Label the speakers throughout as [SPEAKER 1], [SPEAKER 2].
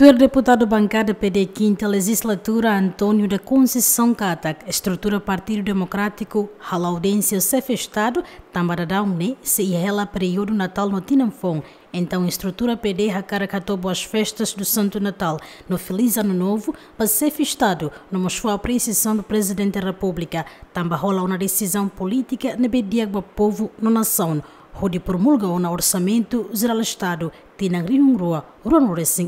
[SPEAKER 1] Tu deputado bancada PD quinta legislatura Antônio da Conceição Catak, estrutura Partido Democrático, audiência chefe Estado, tambadadão ne, se ela período Natal no Tinanfon, então estrutura PD caracatou boas festas do Santo Natal, no Feliz Ano Novo, para chefe Estado, no mostrou a precisão do Presidente da República, também rola uma decisão política na bediagba povo na nação, onde promulga o orçamento geral do Estado, tinang rua, rua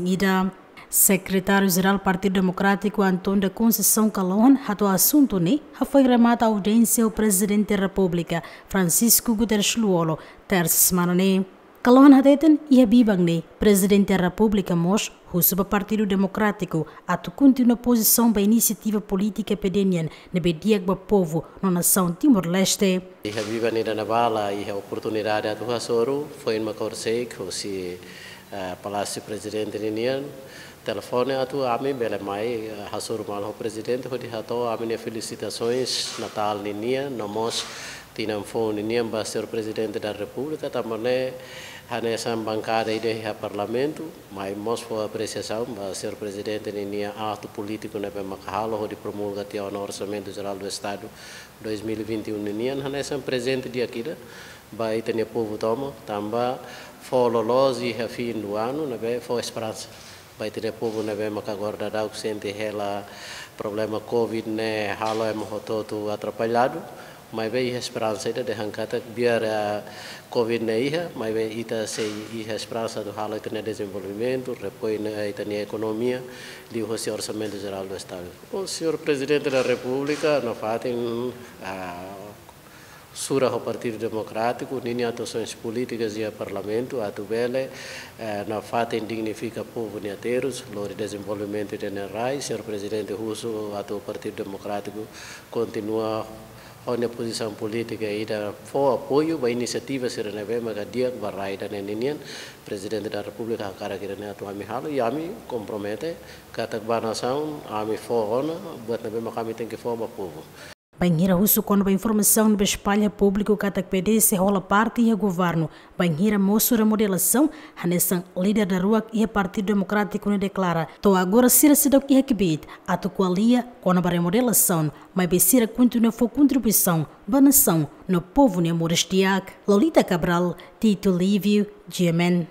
[SPEAKER 1] ida. Secretário-Geral do Partido Democrático Antônio da Conceição Calon, o assunto ne, foi remata audiência ao Presidente da República, Francisco Guterres Luolo, terça semana ne. Calon hadeten e a bibang ne, Presidente da República mos, o Partido Democrático, atu continua posição da iniciativa política pedenian, ne bediak ba povo, na nação Timor-Leste.
[SPEAKER 2] E a biba ne da bala e a oportunidade a tua soro, foi uma corseik, ou se Palácio Presidente telefone atu ami bele mai hasur mal ho presidente ho dihato ami felicitações natal ninia nomos tinam phone ninia ser presidente da república tamane hane sam bancada ide ha parlamento mai mos fo apreciação ser presidente ninia ato político ne bem makahalo ho di promulga ti ono orçamento geral do estado 2021 ninia hane sam presente dia aqui ba itene povo toma tamba fo lolozi ha fim do ano ne be fo esperança ter povo na vema que agora o sente ela problema covid né halo é todo atrapalhado. Mas veio a esperança ainda de arrancar biar a covid né ia mas veio ita se a esperança do halo que desenvolvimento repõe na ita economia de o orçamento geral do estado. O senhor presidente da república não fatem sura ao Partido Democrático, nem atuações políticas e a Parlamento, a tubele, eh, na fata dignifica o povo neateiros, o desenvolvimento de NRAI, senhor presidente russo, o Partido Democrático continua a posição política e da for apoio a iniciativa ser na vema dia barai da neninian presidente da república cara que ne atu ami e ami compromete nação ami for ona buat vema kami tem que for povo
[SPEAKER 1] Banheira russo quando a informação de espalha público que PD se rola parte e a governo. Banheira moço a modelação, Hanessan líder da rua e a Partido Democrático ne declara. Tô agora sira se e hakbit, ato qualia quando a remodelação, mas besira continua for contribuição, banação no povo ne amor Lolita Cabral, Tito Lívio, Gemen.